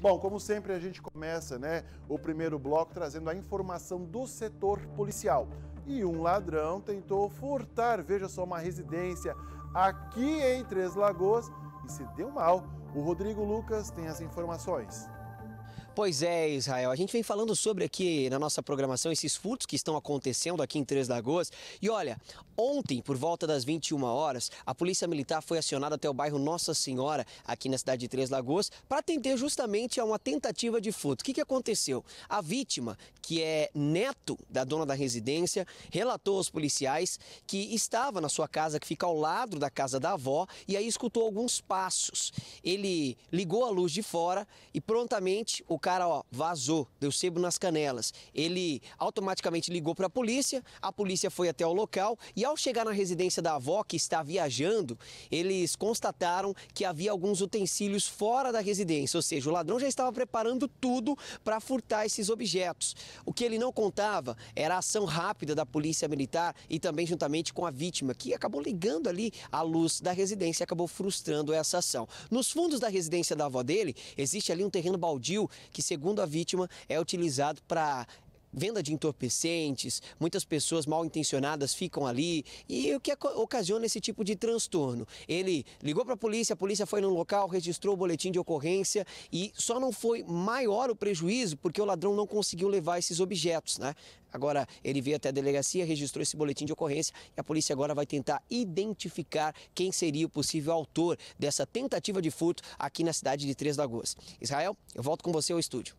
Bom, como sempre, a gente começa né, o primeiro bloco trazendo a informação do setor policial. E um ladrão tentou furtar, veja só, uma residência aqui em Três Lagoas e se deu mal. O Rodrigo Lucas tem as informações. Pois é, Israel. A gente vem falando sobre aqui na nossa programação esses furtos que estão acontecendo aqui em Três Lagoas. E olha, ontem, por volta das 21 horas, a Polícia Militar foi acionada até o bairro Nossa Senhora, aqui na cidade de Três Lagoas, para atender justamente a uma tentativa de furto. O que, que aconteceu? A vítima, que é neto da dona da residência, relatou aos policiais que estava na sua casa, que fica ao lado da casa da avó, e aí escutou alguns passos. Ele ligou a luz de fora e prontamente o cara ó, vazou, deu sebo nas canelas. Ele automaticamente ligou para a polícia, a polícia foi até o local e ao chegar na residência da avó, que está viajando, eles constataram que havia alguns utensílios fora da residência, ou seja, o ladrão já estava preparando tudo para furtar esses objetos. O que ele não contava era a ação rápida da polícia militar e também juntamente com a vítima, que acabou ligando ali a luz da residência e acabou frustrando essa ação. Nos fundos da residência da avó dele, existe ali um terreno baldio que, segundo a vítima, é utilizado para venda de entorpecentes, muitas pessoas mal intencionadas ficam ali e o que ocasiona esse tipo de transtorno. Ele ligou para a polícia, a polícia foi no local, registrou o boletim de ocorrência e só não foi maior o prejuízo porque o ladrão não conseguiu levar esses objetos, né? Agora ele veio até a delegacia, registrou esse boletim de ocorrência e a polícia agora vai tentar identificar quem seria o possível autor dessa tentativa de furto aqui na cidade de Três Lagoas. Israel, eu volto com você ao estúdio.